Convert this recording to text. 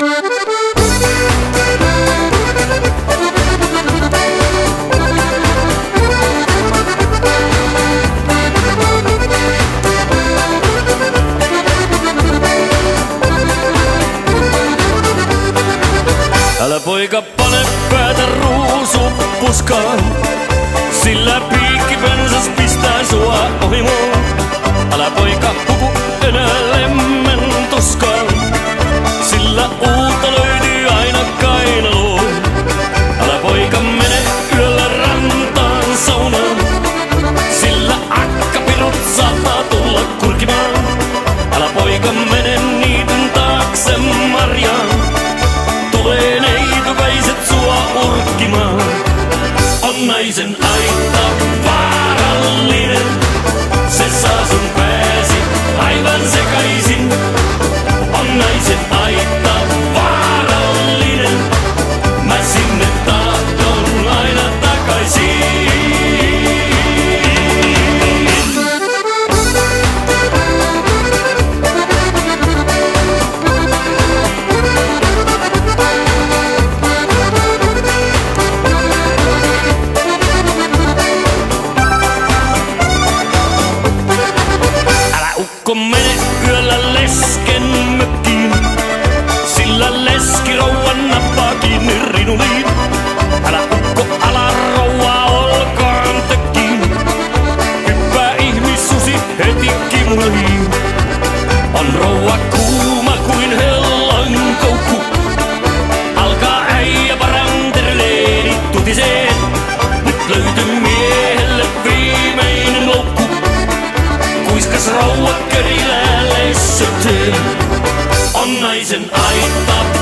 Älä poika pane päätä ruusu puskaan, sillä piikki pensas pistää sua ohi muun. amazing. I thought, what a leader. Since I was Ukko mene yöllä lesken mökkiin, sillä leski rouvan nappaa kiinni rinuliin. Älä ukko ala rouva olkaan tökkiin, hyppää ihmissusi heti kimuihin. On rouva kuuma naisen aitta